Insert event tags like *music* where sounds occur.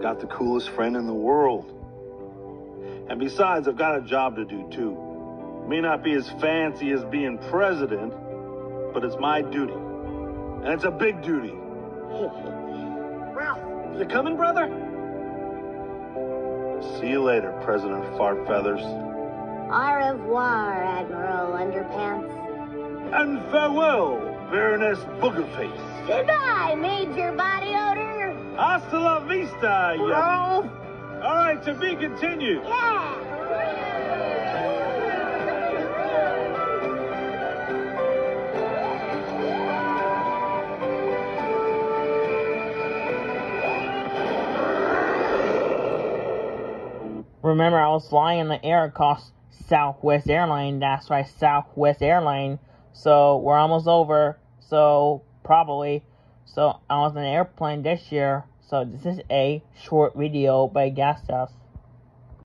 got the coolest friend in the world. And besides, I've got a job to do too. May not be as fancy as being president, but it's my duty. And it's a big duty. *laughs* Ralph, you coming, brother? See you later, President Fartfeathers. Au revoir, Admiral Underpants. And farewell, Baroness Boogerface. Goodbye, Major Body Odor. Hasta la vista, you. Ralph! All right, to be continued. Yeah. Remember, I was flying in the air across Southwest Airline. That's right, Southwest Airline. So we're almost over. So probably. So I was in an airplane this year. So this is a short video by Gas Test.